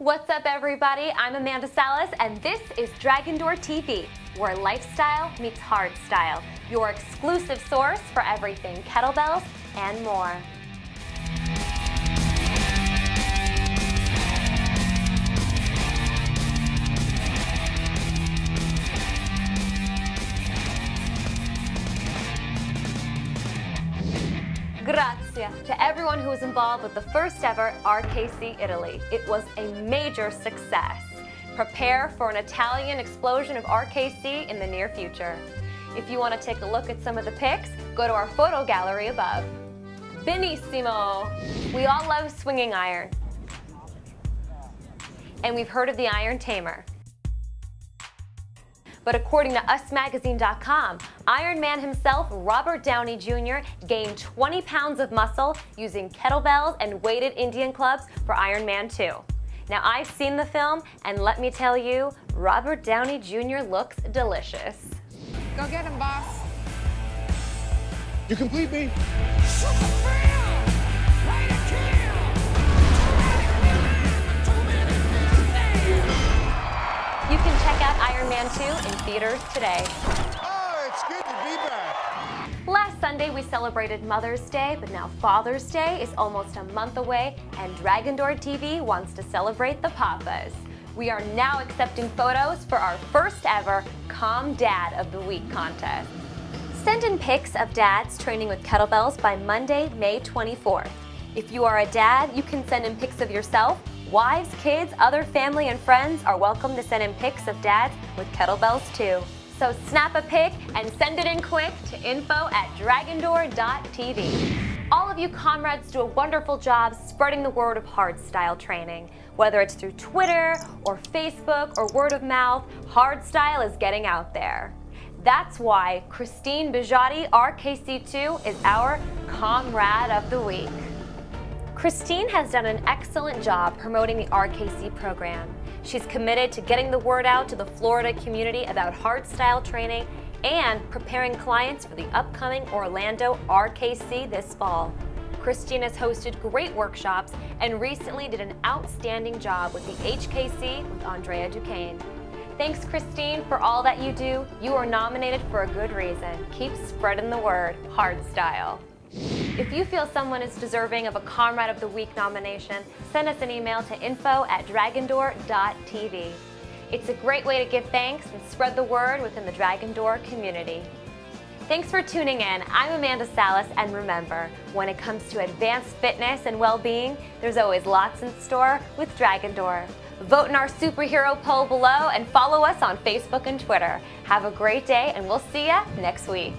What's up, everybody? I'm Amanda Salas, and this is Dragon Door TV, where lifestyle meets hard style, your exclusive source for everything kettlebells and more. Grazie to everyone who was involved with the first ever RKC Italy. It was a major success. Prepare for an Italian explosion of RKC in the near future. If you want to take a look at some of the pics, go to our photo gallery above. Benissimo! We all love swinging iron. And we've heard of the Iron Tamer. But according to UsMagazine.com, Iron Man himself, Robert Downey Jr., gained 20 pounds of muscle using kettlebells and weighted Indian clubs for Iron Man 2. Now, I've seen the film, and let me tell you, Robert Downey Jr. looks delicious. Go get him, boss. You complete me. 2 in theaters today. Oh, it's good to be back. Last Sunday, we celebrated Mother's Day, but now Father's Day is almost a month away, and Dragon Door TV wants to celebrate the Papas. We are now accepting photos for our first ever Com-Dad of the Week contest. Send in pics of dads training with kettlebells by Monday, May 24th. If you are a dad, you can send in pics of yourself. Wives, kids, other family, and friends are welcome to send in pics of dads with kettlebells too. So snap a pic and send it in quick to info at dragondoor.tv. All of you comrades do a wonderful job spreading the word of hardstyle training. Whether it's through Twitter or Facebook or word of mouth, hardstyle is getting out there. That's why Christine Bagiotti, RKC2, is our Comrade of the Week. Christine has done an excellent job promoting the RKC program. She's committed to getting the word out to the Florida community about hardstyle training and preparing clients for the upcoming Orlando RKC this fall. Christine has hosted great workshops and recently did an outstanding job with the HKC with Andrea Du Cane. Thanks, Christine, for all that you do. You are nominated for a good reason. Keep spreading the word, hardstyle. If you feel someone is deserving of a Comrade of the Week nomination, send us an email to info at dragondoor.tv. It's a great way to give thanks and spread the word within the Dragon Door community. Thanks for tuning in. I'm Amanda Salas, and remember, when it comes to advanced fitness and well-being, there's always lots in store with Dragon Door. Vote in our superhero poll below and follow us on Facebook and Twitter. Have a great day, and we'll see you next week.